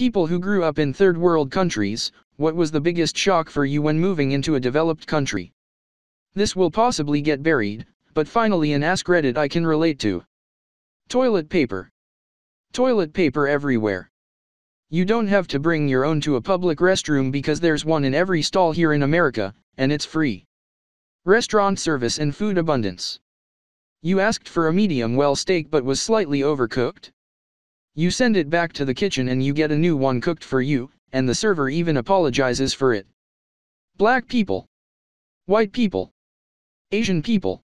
People who grew up in third world countries, what was the biggest shock for you when moving into a developed country? This will possibly get buried, but finally an Ask Reddit I can relate to. Toilet paper. Toilet paper everywhere. You don't have to bring your own to a public restroom because there's one in every stall here in America, and it's free. Restaurant service and food abundance. You asked for a medium well steak but was slightly overcooked? You send it back to the kitchen and you get a new one cooked for you, and the server even apologizes for it. Black people. White people. Asian people.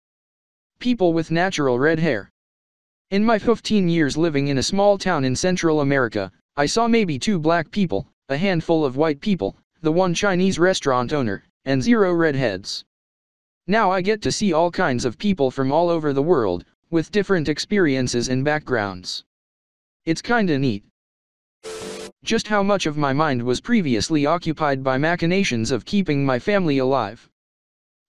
People with natural red hair. In my 15 years living in a small town in Central America, I saw maybe two black people, a handful of white people, the one Chinese restaurant owner, and zero redheads. Now I get to see all kinds of people from all over the world, with different experiences and backgrounds. It's kinda neat. Just how much of my mind was previously occupied by machinations of keeping my family alive.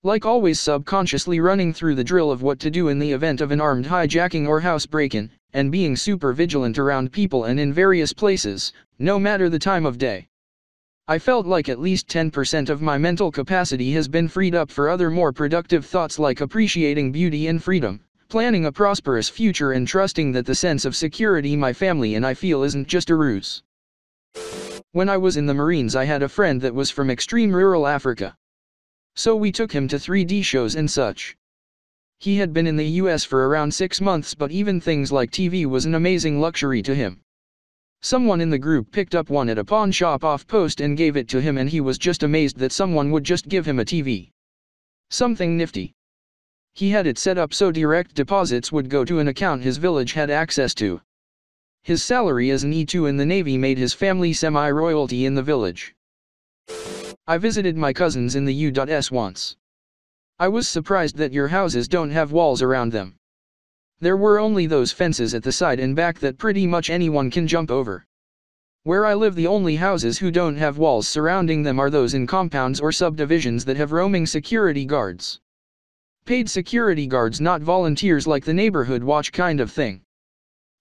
Like always subconsciously running through the drill of what to do in the event of an armed hijacking or house break-in, and being super vigilant around people and in various places, no matter the time of day. I felt like at least 10% of my mental capacity has been freed up for other more productive thoughts like appreciating beauty and freedom, planning a prosperous future and trusting that the sense of security my family and I feel isn't just a ruse. When I was in the Marines I had a friend that was from extreme rural Africa. So we took him to 3D shows and such. He had been in the US for around 6 months but even things like TV was an amazing luxury to him. Someone in the group picked up one at a pawn shop off post and gave it to him and he was just amazed that someone would just give him a TV. Something nifty. He had it set up so direct deposits would go to an account his village had access to. His salary as an E2 in the Navy made his family semi-royalty in the village. I visited my cousins in the U.S. once. I was surprised that your houses don't have walls around them. There were only those fences at the side and back that pretty much anyone can jump over. Where I live the only houses who don't have walls surrounding them are those in compounds or subdivisions that have roaming security guards. Paid security guards not volunteers like the neighborhood watch kind of thing.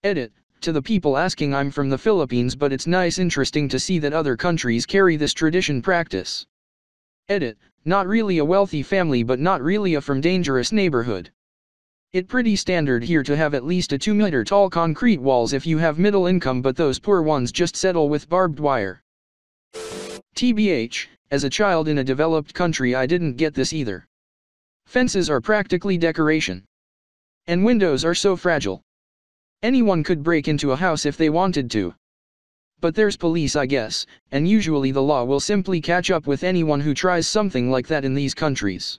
Edit, to the people asking I'm from the Philippines but it's nice interesting to see that other countries carry this tradition practice. Edit, not really a wealthy family but not really a from dangerous neighborhood. It pretty standard here to have at least a 2 meter tall concrete walls if you have middle income but those poor ones just settle with barbed wire. TBH, as a child in a developed country I didn't get this either. Fences are practically decoration. And windows are so fragile. Anyone could break into a house if they wanted to. But there's police I guess, and usually the law will simply catch up with anyone who tries something like that in these countries.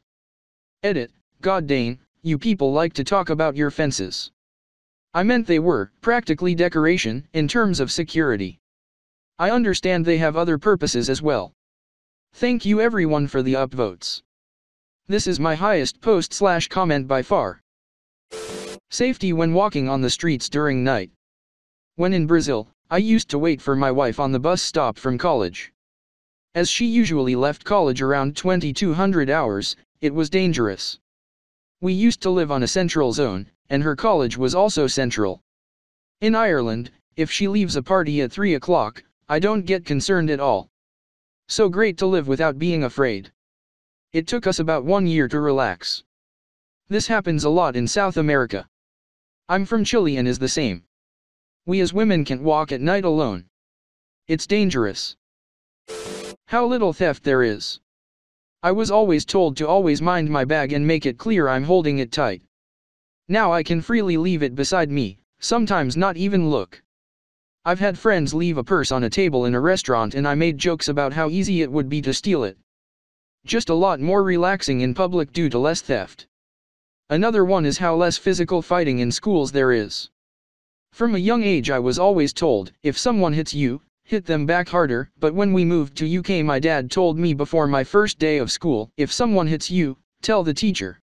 Edit, God you people like to talk about your fences. I meant they were, practically decoration, in terms of security. I understand they have other purposes as well. Thank you everyone for the upvotes. This is my highest post slash comment by far. Safety when walking on the streets during night. When in Brazil, I used to wait for my wife on the bus stop from college. As she usually left college around 2200 hours, it was dangerous. We used to live on a central zone, and her college was also central. In Ireland, if she leaves a party at 3 o'clock, I don't get concerned at all. So great to live without being afraid. It took us about one year to relax. This happens a lot in South America. I'm from Chile and is the same. We as women can't walk at night alone. It's dangerous. How little theft there is. I was always told to always mind my bag and make it clear I'm holding it tight. Now I can freely leave it beside me, sometimes not even look. I've had friends leave a purse on a table in a restaurant and I made jokes about how easy it would be to steal it. Just a lot more relaxing in public due to less theft. Another one is how less physical fighting in schools there is. From a young age I was always told, if someone hits you, hit them back harder, but when we moved to UK my dad told me before my first day of school, if someone hits you, tell the teacher.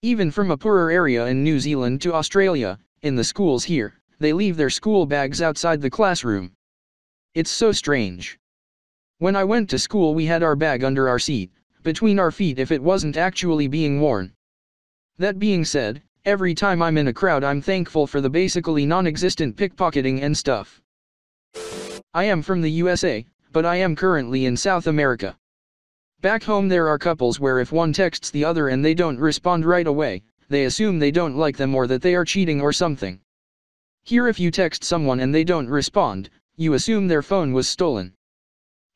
Even from a poorer area in New Zealand to Australia, in the schools here, they leave their school bags outside the classroom. It's so strange. When I went to school we had our bag under our seat, between our feet if it wasn't actually being worn. That being said, every time I'm in a crowd I'm thankful for the basically non-existent pickpocketing and stuff. I am from the USA, but I am currently in South America. Back home there are couples where if one texts the other and they don't respond right away, they assume they don't like them or that they are cheating or something. Here if you text someone and they don't respond, you assume their phone was stolen.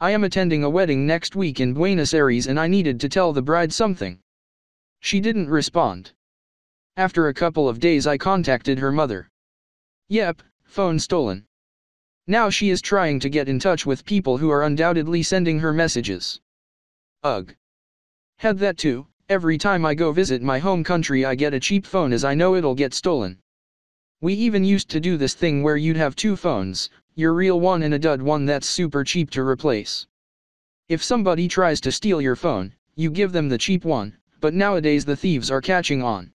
I am attending a wedding next week in Buenos Aires and I needed to tell the bride something. She didn't respond. After a couple of days I contacted her mother. Yep, phone stolen. Now she is trying to get in touch with people who are undoubtedly sending her messages. Ugh. Had that too, every time I go visit my home country I get a cheap phone as I know it'll get stolen. We even used to do this thing where you'd have two phones, your real one and a dud one that's super cheap to replace. If somebody tries to steal your phone, you give them the cheap one, but nowadays the thieves are catching on.